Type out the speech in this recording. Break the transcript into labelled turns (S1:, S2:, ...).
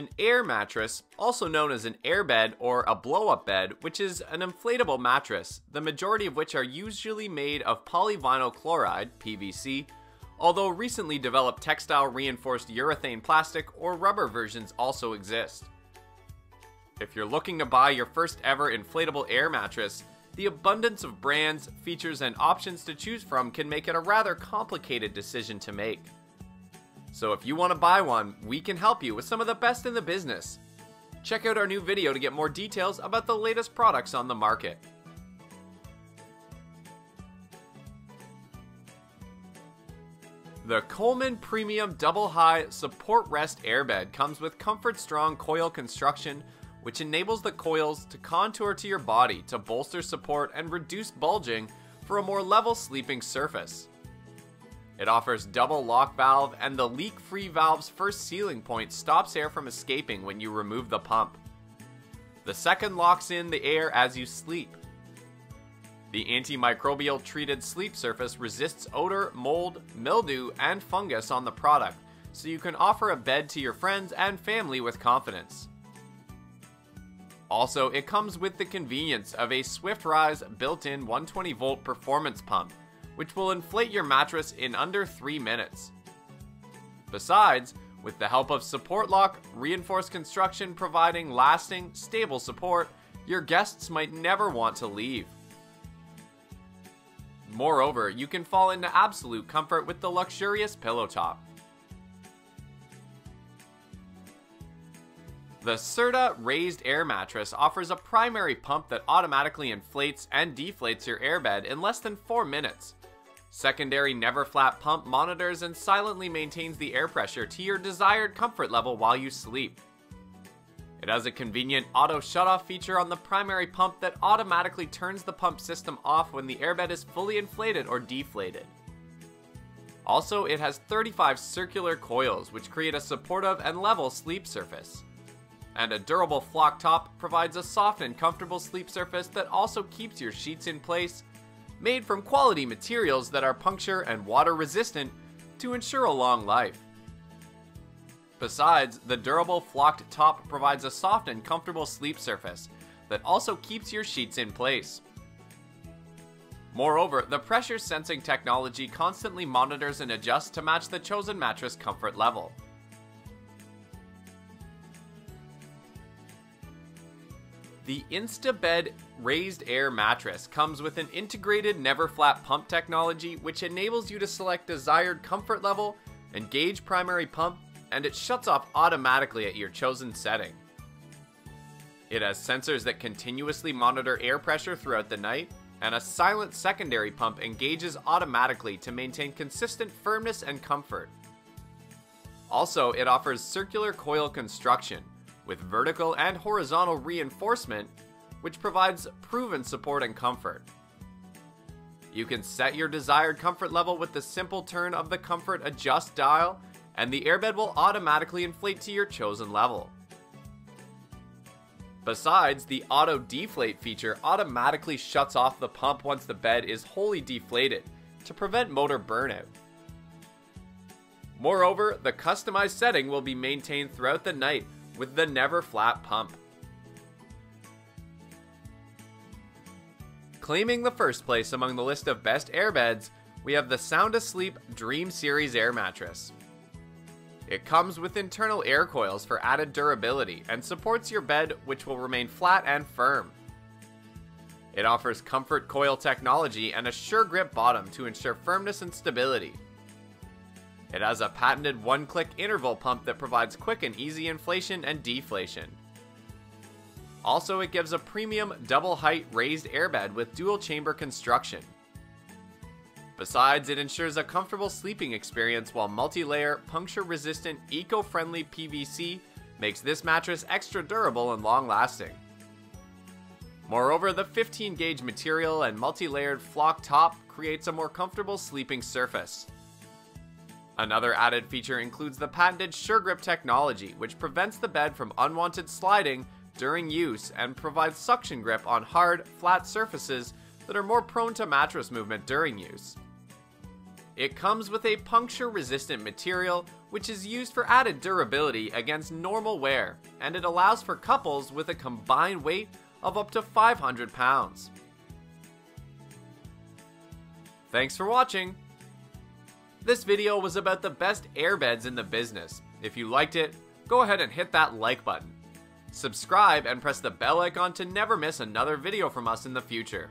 S1: an air mattress, also known as an air bed or a blow up bed, which is an inflatable mattress, the majority of which are usually made of polyvinyl chloride, PVC, although recently developed textile reinforced urethane plastic or rubber versions also exist. If you're looking to buy your first ever inflatable air mattress, the abundance of brands, features, and options to choose from can make it a rather complicated decision to make. So if you want to buy one, we can help you with some of the best in the business. Check out our new video to get more details about the latest products on the market. The Coleman Premium Double High Support Rest Airbed comes with Comfort Strong coil construction, which enables the coils to contour to your body to bolster support and reduce bulging for a more level sleeping surface. It offers double lock valve and the leak-free valve's first sealing point stops air from escaping when you remove the pump. The second locks in the air as you sleep. The antimicrobial treated sleep surface resists odor, mold, mildew, and fungus on the product, so you can offer a bed to your friends and family with confidence. Also, it comes with the convenience of a Swift Rise built-in 120 volt performance pump which will inflate your mattress in under 3 minutes. Besides, with the help of Support Lock, reinforced construction providing lasting, stable support, your guests might never want to leave. Moreover, you can fall into absolute comfort with the luxurious pillow top. The Serta raised air mattress offers a primary pump that automatically inflates and deflates your airbed in less than 4 minutes, Secondary never flat pump monitors and silently maintains the air pressure to your desired comfort level while you sleep. It has a convenient auto shutoff feature on the primary pump that automatically turns the pump system off when the airbed is fully inflated or deflated. Also, it has 35 circular coils which create a supportive and level sleep surface. And a durable flock top provides a soft and comfortable sleep surface that also keeps your sheets in place made from quality materials that are puncture and water resistant to ensure a long life. Besides, the durable flocked top provides a soft and comfortable sleep surface that also keeps your sheets in place. Moreover, the pressure sensing technology constantly monitors and adjusts to match the chosen mattress comfort level. The InstaBed raised air mattress comes with an integrated never flat pump technology which enables you to select desired comfort level, engage primary pump, and it shuts off automatically at your chosen setting. It has sensors that continuously monitor air pressure throughout the night, and a silent secondary pump engages automatically to maintain consistent firmness and comfort. Also, it offers circular coil construction, with vertical and horizontal reinforcement, which provides proven support and comfort. You can set your desired comfort level with the simple turn of the comfort adjust dial, and the airbed will automatically inflate to your chosen level. Besides, the auto deflate feature automatically shuts off the pump once the bed is wholly deflated to prevent motor burnout. Moreover, the customized setting will be maintained throughout the night with the never flat pump. Claiming the first place among the list of best airbeds, we have the Sound Asleep Dream Series air mattress. It comes with internal air coils for added durability and supports your bed, which will remain flat and firm. It offers comfort coil technology and a sure grip bottom to ensure firmness and stability. It has a patented one-click internal pump that provides quick and easy inflation and deflation. Also, it gives a premium double height raised airbed with dual chamber construction. Besides, it ensures a comfortable sleeping experience while multi-layer, puncture-resistant, eco-friendly PVC makes this mattress extra durable and long-lasting. Moreover, the 15-gauge material and multi-layered flock top creates a more comfortable sleeping surface. Another added feature includes the patented SureGrip technology, which prevents the bed from unwanted sliding during use and provides suction grip on hard, flat surfaces that are more prone to mattress movement during use. It comes with a puncture resistant material, which is used for added durability against normal wear, and it allows for couples with a combined weight of up to 500 pounds. Thanks for watching! This video was about the best airbeds in the business. If you liked it, go ahead and hit that like button. Subscribe and press the bell icon to never miss another video from us in the future.